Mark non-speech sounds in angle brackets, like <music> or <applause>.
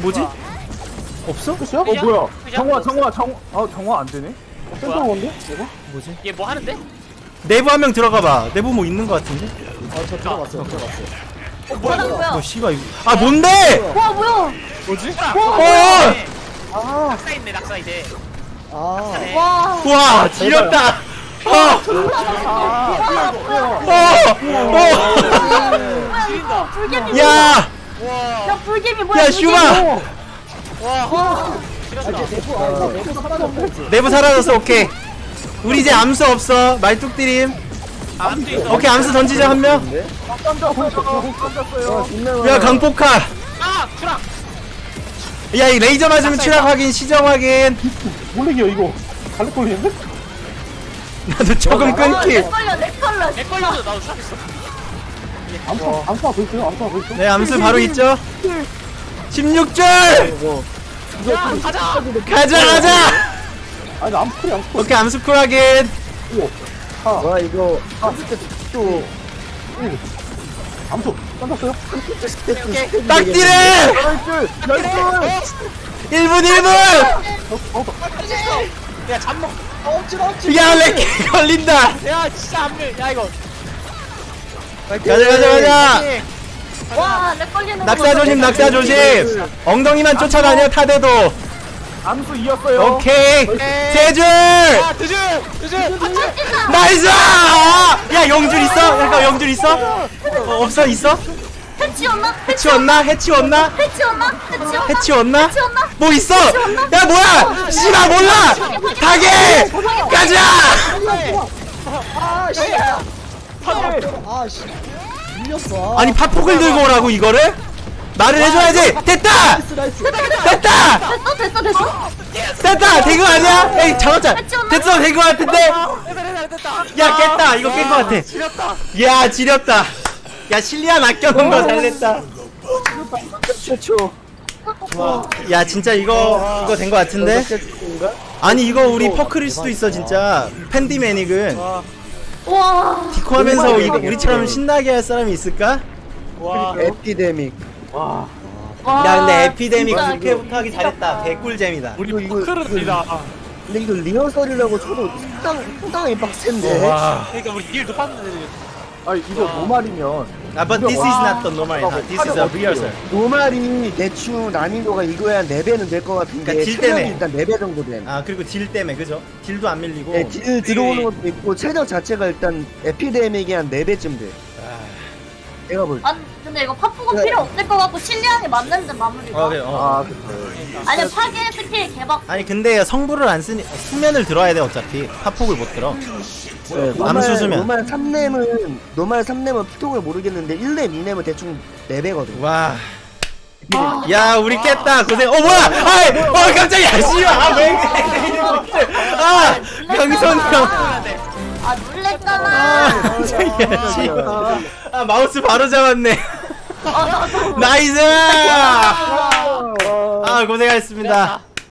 뭐지? 없어? 끝이야? 어 뭐야? 정화 정화 정. 아 정화 안 되네. 센터 건데? 이거? 뭐지? 얘 뭐 하는데? 내부 한 명 들어가봐. 내부 뭐 있는 거 같은데? 아저 들어갔어요 들어갔어요 뭐야 뭐야 뭐 씨발 이거. 아 뭔데? 와 뭐야 뭐지? 어! 아 낙사 있네 낙사 이제 아, 네. 와와 지렸다. 어! 어! 뭐야 이거 불개미 어! 야! 야 불개미 뭐야 야 불개미. 슈마! 와 내부 아 내부 사라졌어 오케이. 우리 이제 암수 없어. 말뚝드림. 암도 있어 오케이 암수 던지자 한 명. 깜짝어요. 깜짝어요. 야 강폭카. 아 추락 야 이 레이저 맞으면 추락 확인 시정 확인. 몰래기요 이거 갈릭 걸리는데? 나도 조금 끊기. 내 걸려 내 걸려 내 걸려서 나도 추락했어 암사 암사 더 있어요 암사 더 있어 네 암수 바로 있죠. 16줄. 야 가자 가자 가자. 아니 암스크리 암스크리 오케이 암수 쿨 확인. 와 이거 암스 또 암수 던졌어요? 딱디레. 나이스. 1분 1분. 야 잠먹 야렉 걸린다. 야 진짜 안밀 야 이거 가자 가자 가자. 와내 걸리는 낙사 조심 낙사 조심. 엉덩이만 쫓아다녀 타대도. 암수 이었어요. 오케이 세 줄. 야 드줄 드줄 나이스. 야 영줄 있어? 잠깐 영줄 있어? 어, 없어 있어? 해치웠나? 해치웠나? 해치웠나? 해치웠나? 해치웠나? 해치웠나? 해치웠나? 뭐 있어? 야 뭐야? 씨발 몰라. 가게 가자. 아씨 밀렸어 아니 팝폭을 들고 오라고 이거를? 말을 해줘야지. 됐다. 됐다. 됐어 됐어 됐어 됐다. 된거 아니야? 에이 잡았자. 됐어 된거 같은데. 됐다 됐다 야 깼다. 이거 깬거 같아. 지렸다 야 지렸다. 야 실리안 아껴놓은 거 잘냈다. 최초 야 진짜 이거 이거 된 거 같은데? 아니 이거 우리 퍼클일 수도 있어 진짜. 팬디매닉은 와. 디코 하면서 이거 우리처럼 신나게 할 사람이 있을까? 와 에피데믹. 와. 와, 야 근데 에피데믹 2회부터 하기 잘했다. 개꿀잼이다. 우리 포크르입니다. 근데 이거 리허설이라고 쳐도 상당, 상당히 빡센데. 와. 그러니까 우리 일 높았는데 아 이거 노말이면 아, but this is not the normal. 아, this is a rehearsal. 노말이 대충 난이도가 이거야 한 4배는 될 것 같은데 그러니까 딜 체력이 때문에. 일단 4배 정도 됨 아 그리고 딜 때문에 그죠? 딜도 안 밀리고. 네, 딜 들어오는 것도 있고 체력 자체가 일단 에피데믹이 한 4배쯤 돼 아, 내가 볼 때. 아 근데 이거 파프가 필요 없을 것 같고 실리안이 맞는데 마무리가 어, 그래, 어. 아 그래. 아니 파괴 스킬 개박 아니 근데 성부를 안 쓰니 수면을 들어야 돼 어차피 파폭을 못 들어. 네, 암수 수면. 노말 3렘은 노말 3렘은 피통을 모르겠는데 1렘 2렘은 대충 4배거든 와. 야 우리 깼다 고생. 어 뭐야? 아이, 어 깜짝이야. 씨발. 아 왜 그래? 아 강선 형. 아 놀랬잖아 아 깜짝이야. 씨발. 아 마우스 바로 잡았네. 어, 어, 어. <laughs> nice. 아 고생하셨습니다.